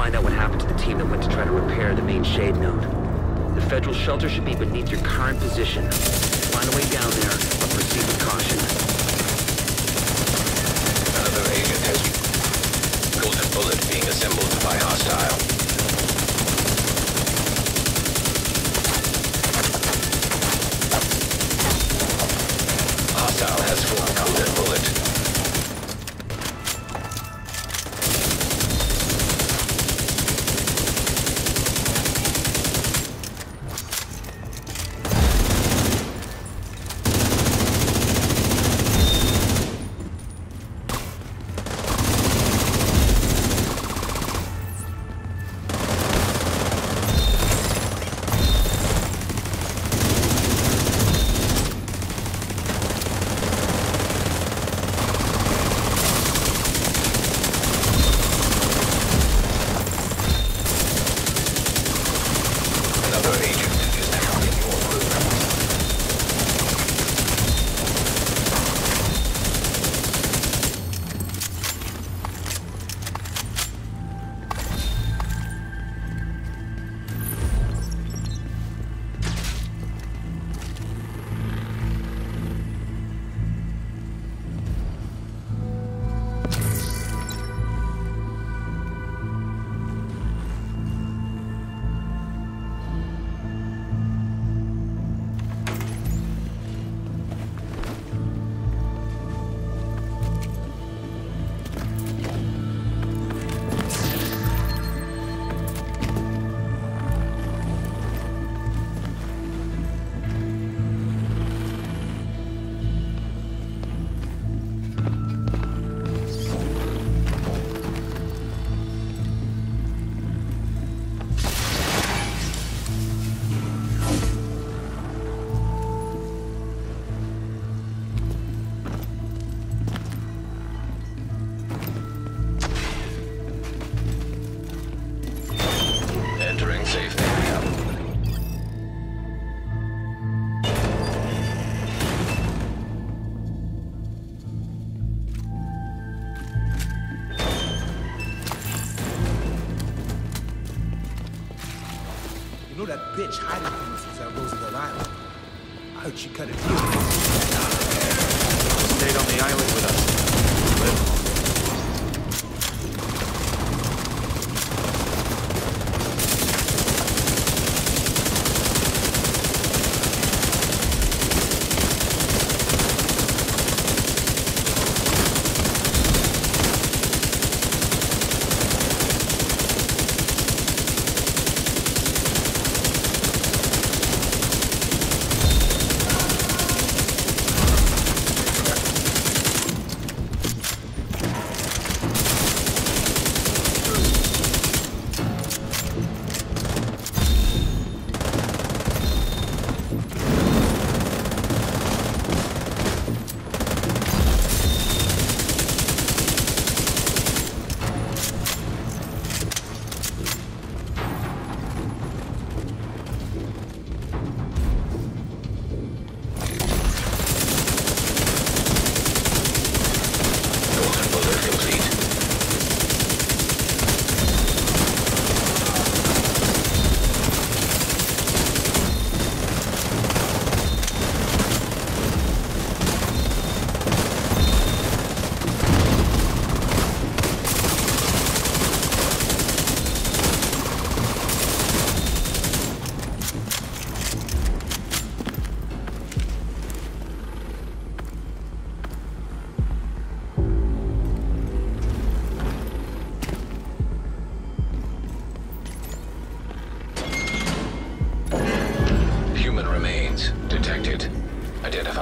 Find out what happened to the team that went to try to repair the main shade node. The federal shelter should be beneath your current position. Find a way down there, but proceed with caution. Another agent has golden bullet being assembled by. Hostile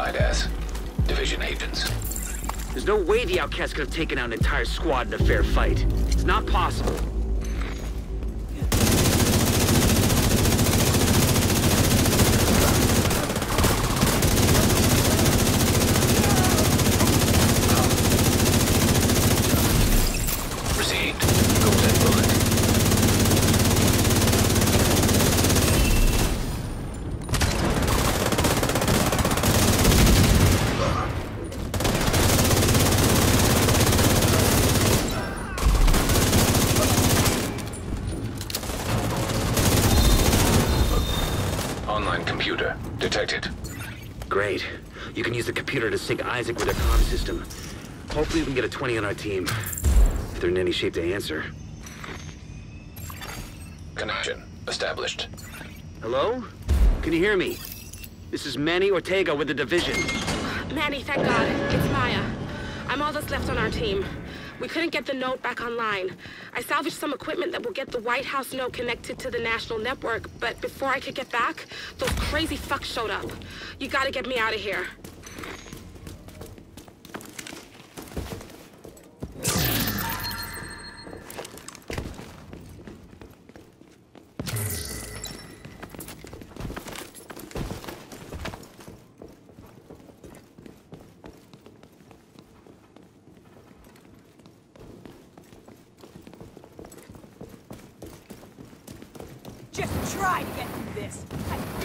Identified as division agents. There's no way the outcasts could have taken out an entire squad in a fair fight. It's not possible. Received. Golden bullet. computer. Detected. Great. You can use the computer to sync ISAC with their comm system. Hopefully we can get a 20 on our team. If they're in any shape to answer. Connection established. Hello? Can you hear me? This is Manny Ortega with the Division. Manny, thank God. It's Maya. I'm all that's left on our team. We couldn't get the node back online. I salvaged some equipment that will get the White House node connected to the national network, but before I could get back, those crazy fucks showed up. You gotta get me out of here. Try to get through this. I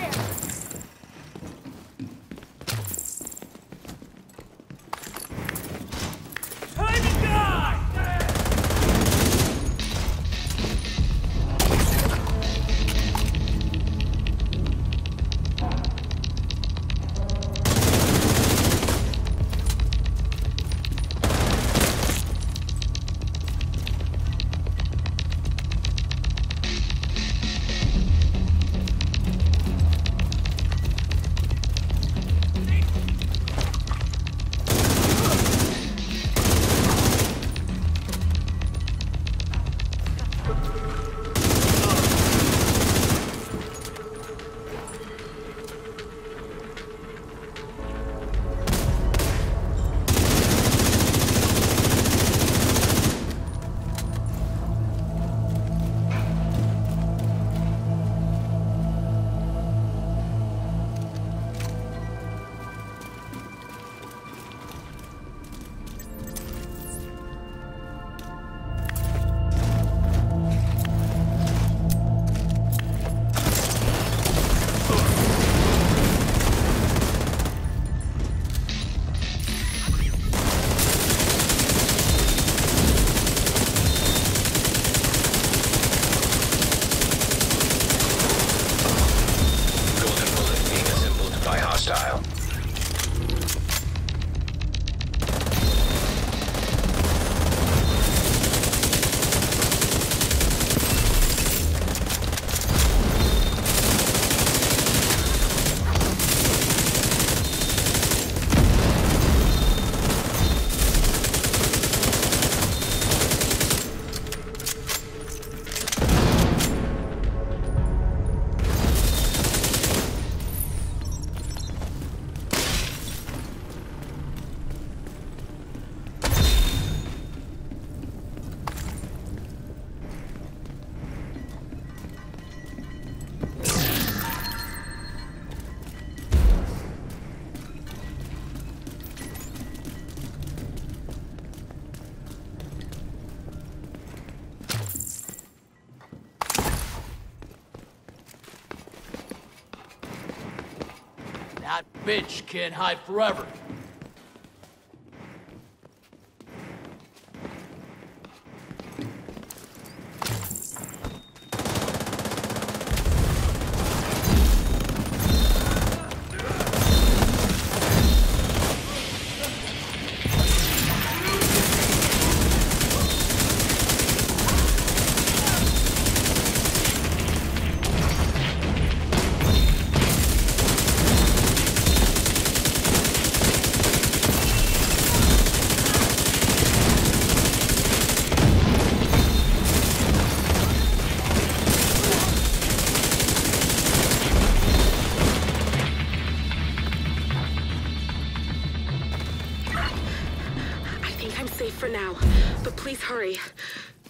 bitch can't hide forever.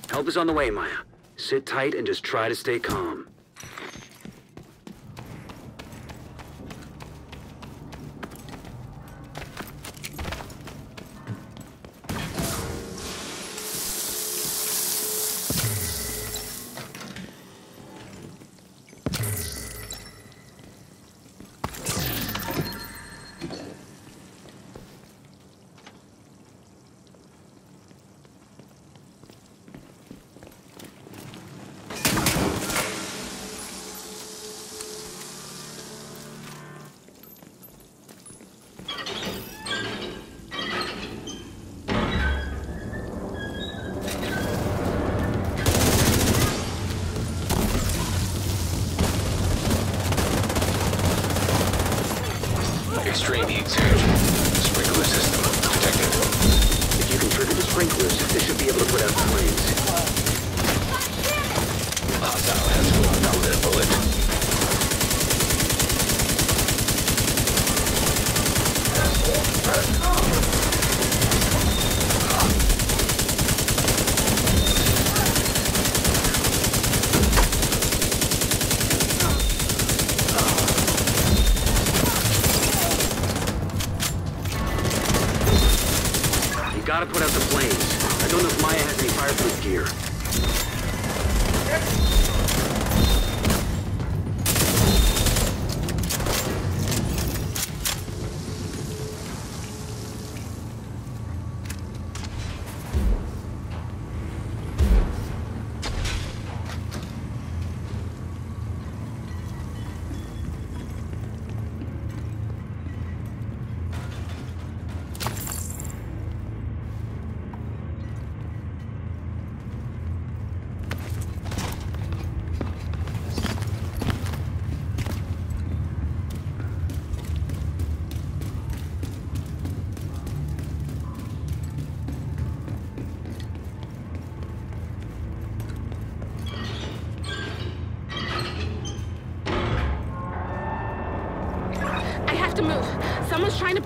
Help is on the way, Maya. Sit tight and just try to stay calm.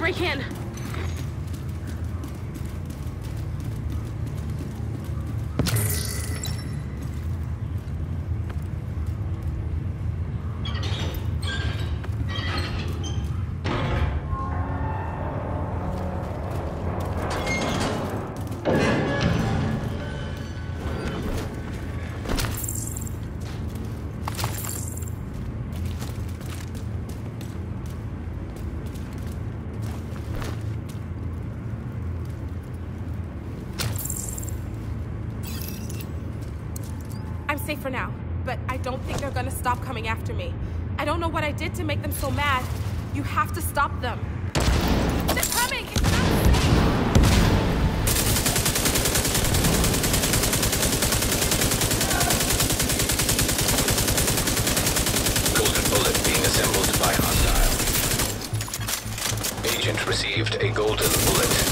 Someone's trying safe for now, but I don't think they're gonna stop coming after me. I don't know what I did to make them so mad. You have to stop them. They're coming! It's not safe! Golden bullet being assembled by hostile. Agent received a golden bullet.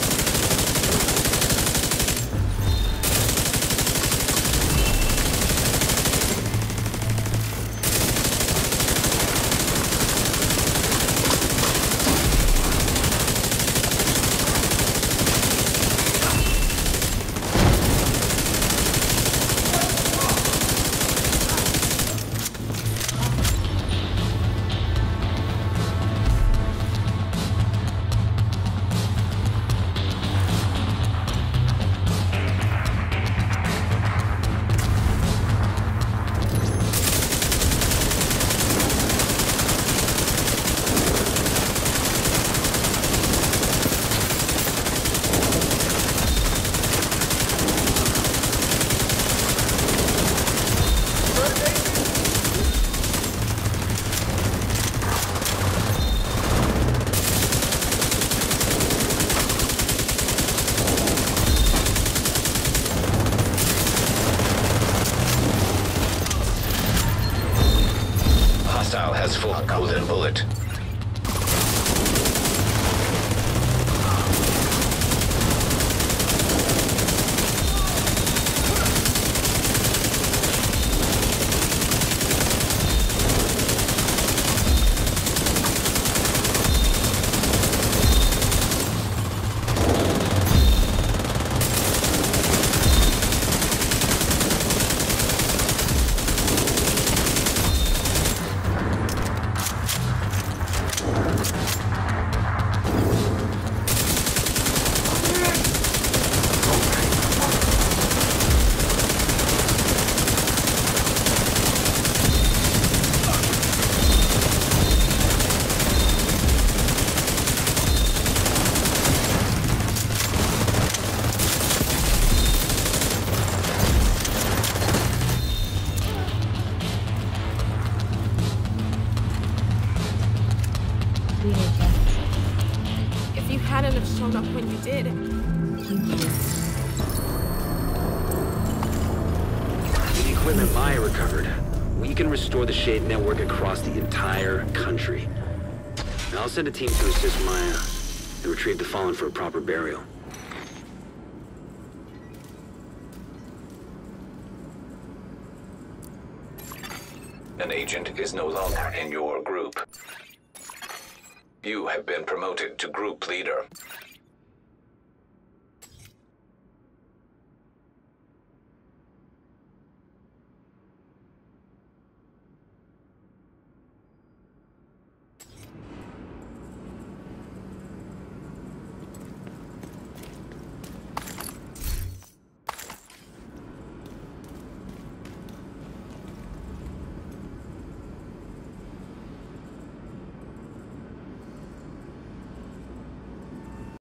Hadn't have shown up when you did, With the equipment Maya recovered, we can restore the Shade network across the entire country. Now I'll send a team to assist Maya and retrieve the fallen for a proper burial. An agent is no longer in your group. You have been promoted to group leader.